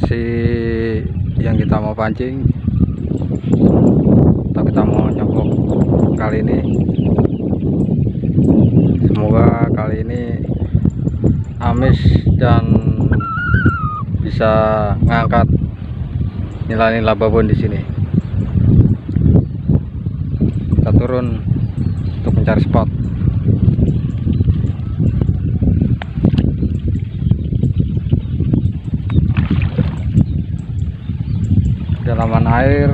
lokasi yang kita mau pancing atau kita mau nyokok kali ini. Semoga kali ini amis dan bisa ngangkat nilai-nilai babon di sini. Kita turun untuk mencari spot air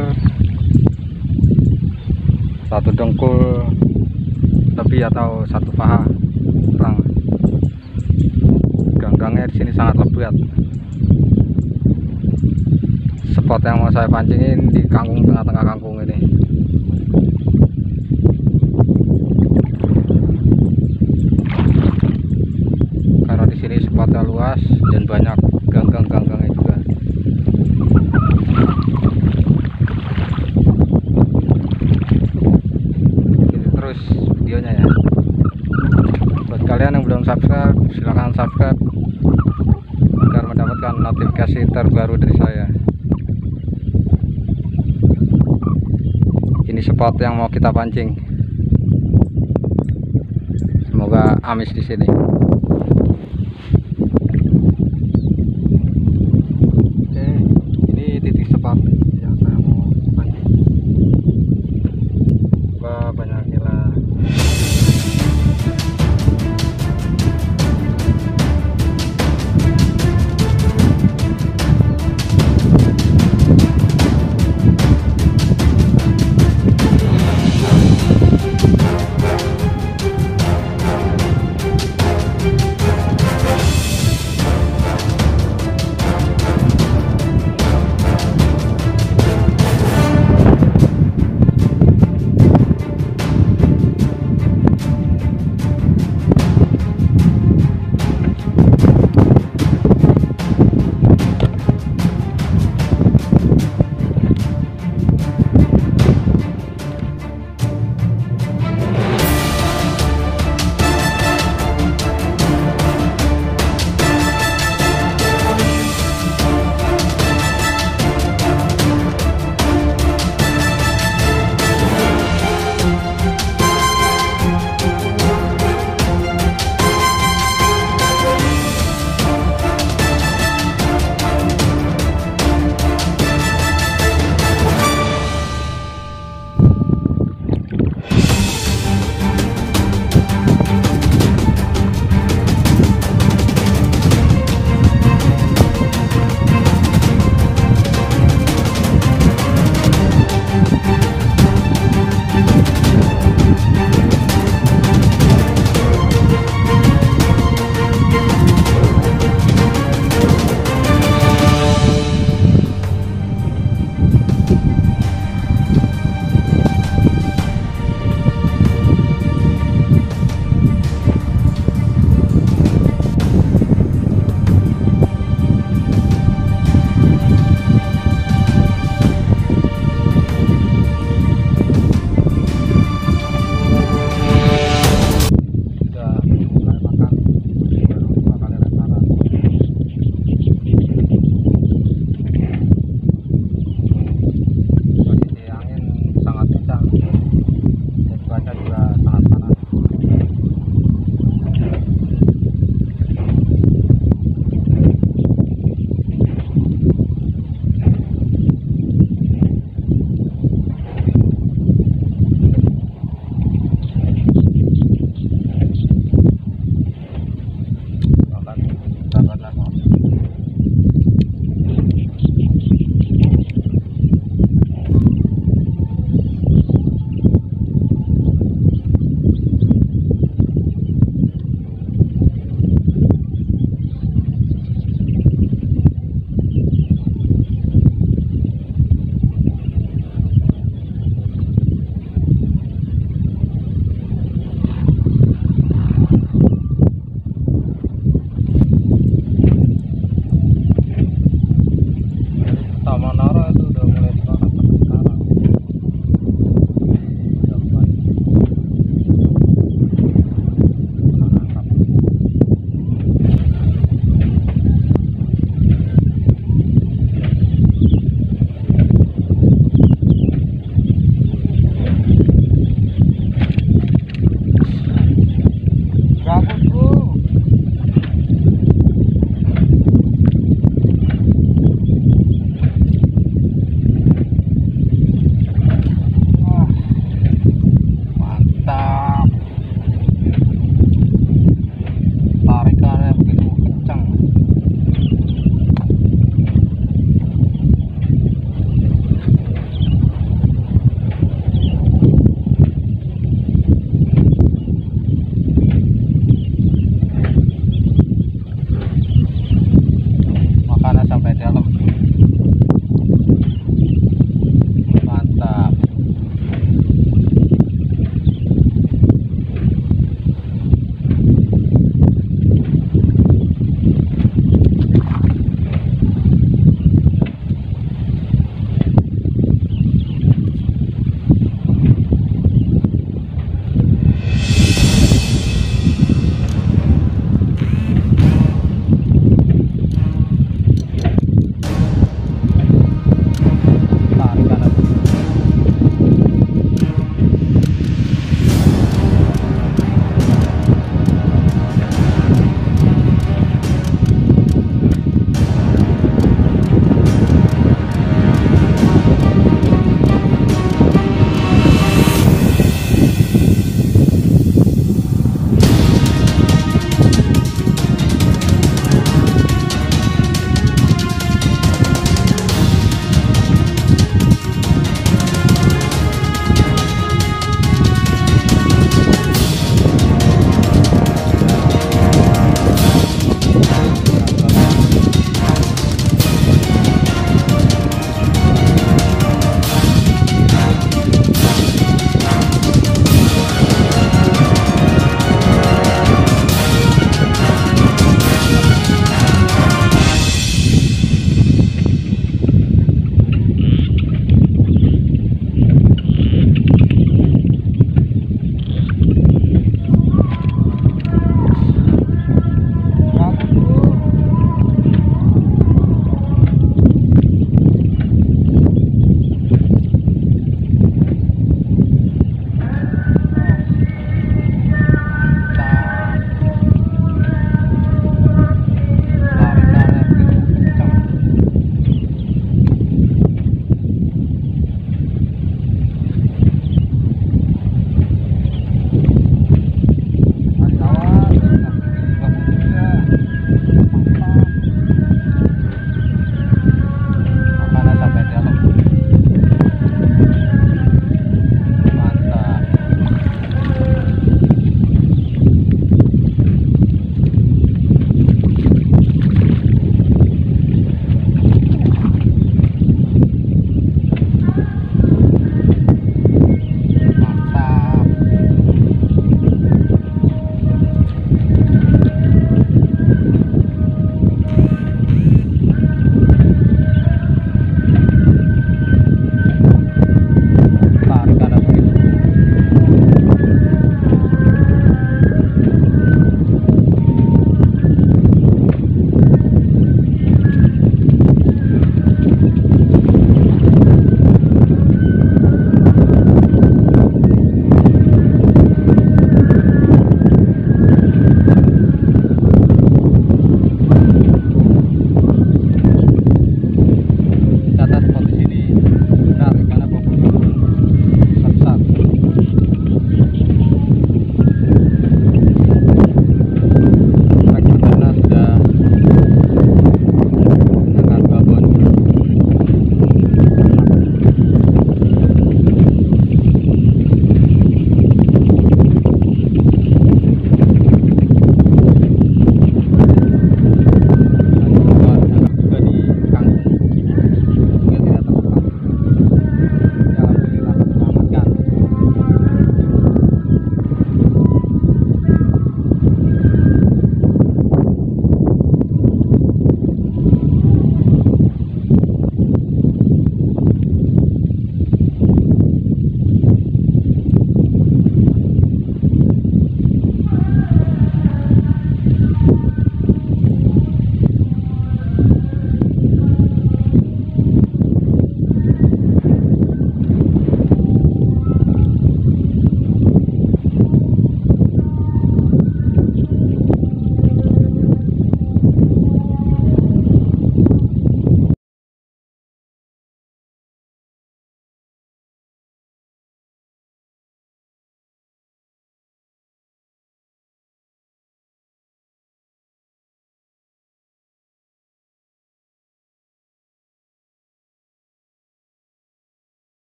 satu dengkul lebih atau satu paha kurang. Ganggangnya di sini sangat lebat. Spot yang mau saya pancingin di kangkung tengah-tengah kangkung ini spot yang mau kita pancing. Semoga amis di sini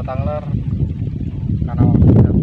sahabat angler karena waktu tidak